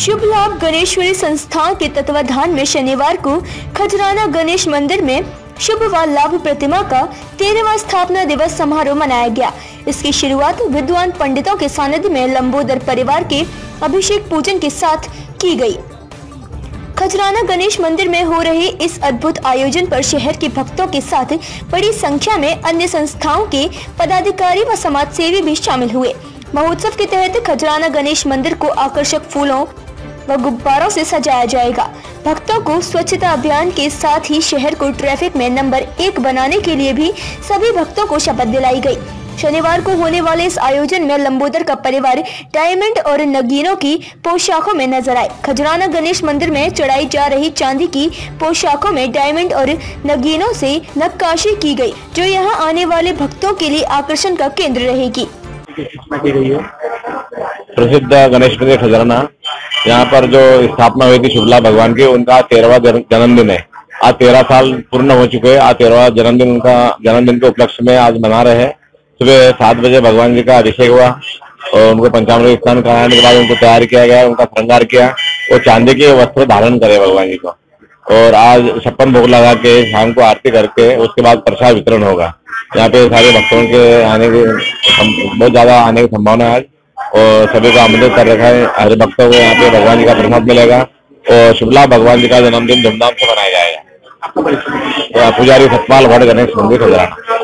गणेश्वरी संस्थान के तत्वाधान में शनिवार को खजराना गणेश मंदिर में शुभ व लाभ प्रतिमा का तेरहवा स्थापना दिवस समारोह मनाया गया। इसकी शुरुआत विद्वान पंडितों के सानिध्य में लंबोदर परिवार के अभिषेक पूजन के साथ की गई। खजराना गणेश मंदिर में हो रहे इस अद्भुत आयोजन पर शहर के भक्तों के साथ बड़ी संख्या में अन्य संस्थाओं के पदाधिकारी व समाज सेवी भी शामिल हुए। महोत्सव के तहत खजराना गणेश मंदिर को आकर्षक फूलों व गुब्बारों से सजाया जाएगा। भक्तों को स्वच्छता अभियान के साथ ही शहर को ट्रैफ़िक में नंबर एक बनाने के लिए भी सभी भक्तों को शपथ दिलाई गई। शनिवार को होने वाले इस आयोजन में लंबोदर का परिवार डायमंड और नगीनों की पोशाकों में नज़र आए। खजराना गणेश मंदिर में चढ़ाई जा रही चांदी की पोशाकों में डायमंड और नगीनों से नक्काशी की गई जो यहाँ आने वाले भक्तों के लिए आकर्षण का केंद्र रहेगी। प्रसिद्ध गणेश मंदिर खजराना। यहाँ पर जो स्थापना हुई थी शुभला भगवान की, उनका तेरहवा जन्मदिन है। आज तेरह साल पूर्ण हो चुके हैं। आज तेरहवा जन्मदिन उनका जन्मदिन के उपलक्ष्य में आज मना रहे हैं। सुबह सात बजे भगवान जी का अभिषेक हुआ और उनको पंचामृत स्नान कराने के बाद उनको तैयार किया गया, उनका श्रृंगार किया। और चांदी के वस्त्र धारण करे भगवान जी को। और आज छप्पन भोग लगा के शाम को आरती करके उसके बाद प्रसाद वितरण होगा। यहाँ पे सारे भक्तों के आने की बहुत ज़्यादा आने की संभावना है आज। और सभी को आमंत्रित कर रखा है। हर भक्तों को यहाँ पे भगवान जी का प्रसाद मिलेगा और शुभला भगवान जी का जन्मदिन धूमधाम से मनाया जाएगा। तो पुजारी सतपाल भट्ट गणेश मंदिर खजराना